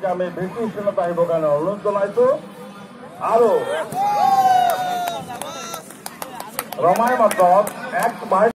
গতিকে আমি বেছি উষ্ণতা আহিবৰ কাৰণে অনুৰোধ জনাইছো। আৰু ৰমাই মাত্ৰত এক মাইল